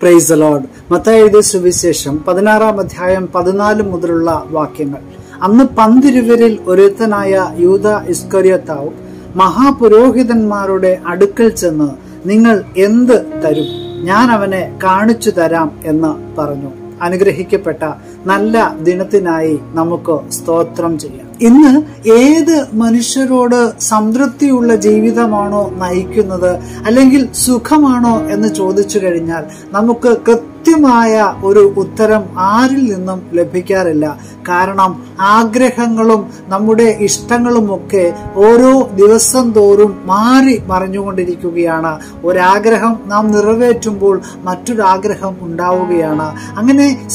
Price load Mathai എഴുതിയ സുവിശേഷം പതിനാറാം അധ്യായം പതിനാല് മുതലുള്ള വാക്യങ്ങൾ. അന്ന് പന്തിരുവരിൽ ഒരുത്തനായ യൂത ഇസ്കര്യത്താവും മഹാപുരോഹിതന്മാരുടെ അടുക്കൽ ചെന്ന് നിങ്ങൾ എന്ത് തരും? ഞാൻ അവനെ കാണിച്ചു തരാം എന്ന് പറഞ്ഞു. അനുഗ്രഹിക്കപ്പെട്ട നല്ല ദിനത്തിനായി നമുക്ക് സ്തോത്രം ചെയ്യാം. ഇന്ന് ഏത് മനുഷ്യരോട് സംതൃപ്തിയുള്ള ജീവിതമാണോ നയിക്കുന്നത് അല്ലെങ്കിൽ സുഖമാണോ എന്ന് ചോദിച്ചു കഴിഞ്ഞാൽ നമുക്ക് കൃത്യമായ ഒരു ഉത്തരം ആരിൽ നിന്നും ലഭിക്കാറില്ല. കാരണം ആഗ്രഹങ്ങളും നമ്മുടെ ഇഷ്ടങ്ങളുമൊക്കെ ഓരോ ദിവസം തോറും മാറി മറിഞ്ഞുകൊണ്ടിരിക്കുകയാണ്. ഒരാഗ്രഹം നാം നിറവേറ്റുമ്പോൾ മറ്റൊരാഗ്രഹം ഉണ്ടാവുകയാണ്. അങ്ങനെ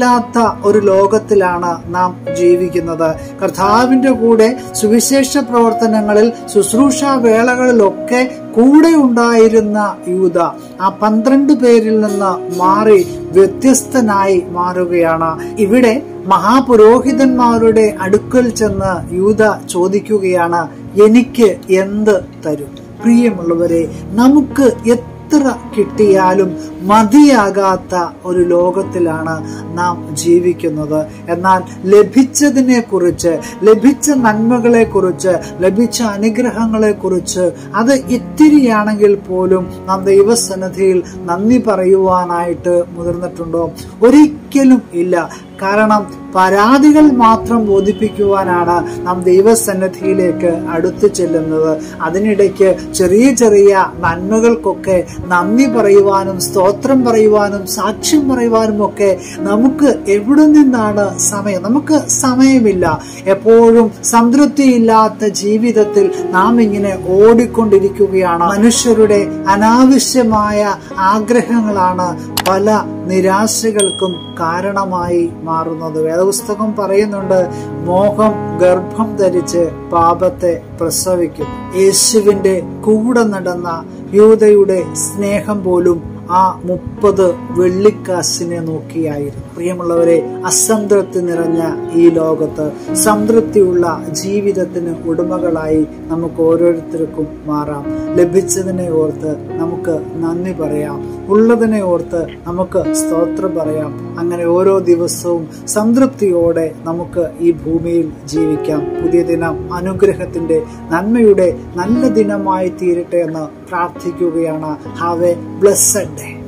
സംതൃപ്തിയില്ലാത്ത ഒരു ലോകത്തിലാണ് നാം ജീവിക്കുന്നത്. കർത്താവിന്റെ കൂടെ സുവിശേഷ പ്രവർത്തനങ്ങളിൽ ശുശ്രൂഷ വേളകളിലൊക്കെ കൂടെ ഉണ്ടായിരുന്ന യൂത ആ പന്ത്രണ്ട് പേരിൽ നിന്ന് മാറി വ്യത്യസ്തനായി മാറുകയാണ്. ഇവിടെ മഹാപുരോഹിതന്മാരുടെ അടുക്കൽ ചെന്ന് യൂത ചോദിക്കുകയാണ് എനിക്ക് എന്ത് തരും? പ്രിയമുള്ളവരെ നമുക്ക് എത്ര കിട്ടിയാലും മതിയാകാത്ത ഒരു ലോകത്തിലാണ് നാം ജീവിക്കുന്നത്. എന്നാൽ ലഭിച്ചതിനെ കുറിച്ച് ലഭിച്ച നന്മകളെ കുറിച്ച് ലഭിച്ച അനുഗ്രഹങ്ങളെ കുറിച്ച് അത് ഇത്തിരിയാണെങ്കിൽ പോലും നാം ദൈവസന്നിധിയിൽ നന്ദി പറയുവാനായിട്ട് മുതിർന്നിട്ടുണ്ടോ? ഒരിക്കലും ഇല്ല. കാരണം പരാതികൾ മാത്രം ബോധിപ്പിക്കുവാനാണ് നാം ദൈവസന്നദ്ധിയിലേക്ക് അടുത്തു ചെല്ലുന്നത്. അതിനിടയ്ക്ക് ചെറിയ ചെറിയ നന്മകൾക്കൊക്കെ നന്ദി പറയുവാനും സ്തോത്രം പറയുവാനും സാക്ഷ്യം പറയുവാനും ഒക്കെ നമുക്ക് എവിടെ നിന്നാണ് സമയം? നമുക്ക് സമയമില്ല. എപ്പോഴും സംതൃപ്തിയില്ലാത്ത ജീവിതത്തിൽ നാം ഇങ്ങനെ ഓടിക്കൊണ്ടിരിക്കുകയാണ്. മനുഷ്യരുടെ അനാവശ്യമായ ആഗ്രഹങ്ങളാണ് പല നിരാശകൾക്കും കാരണമായി മാറുന്നത്. വേദപുസ്തകം പറയുന്നുണ്ട് മോഹം ഗർഭം ധരിച്ച് പാപത്തെ പ്രസവിക്കും യേശുവിന്റെ കൂടെ നടന്ന യൂതയുടെ സ്നേഹം പോലും ആ മുപ്പത് വെള്ളിക്കാശിനെ നോക്കിയായിരുന്നു. പ്രിയമുള്ളവരെ അസംതൃപ്തി നിറഞ്ഞ ഈ ലോകത്ത് സംതൃപ്തിയുള്ള ജീവിതത്തിന് ഉടമകളായി നമുക്ക് ഓരോരുത്തർക്കും മാറാം. ലഭിച്ചതിനെ ഓർത്ത് നമുക്ക് നന്ദി പറയാം. ഉള്ളതിനെ ഓർത്ത് നമുക്ക് സ്തോത്രം പറയാം. അങ്ങനെ ഓരോ ദിവസവും സംതൃപ്തിയോടെ നമുക്ക് ഈ ഭൂമിയിൽ ജീവിക്കാം. പുതിയ ദിനം അനുഗ്രഹത്തിന്റെ നന്മയുടെ നല്ല ദിനമായി തീരട്ടെ എന്ന് പ്രാർത്ഥിക്കുകയാണ്. Have A blessed day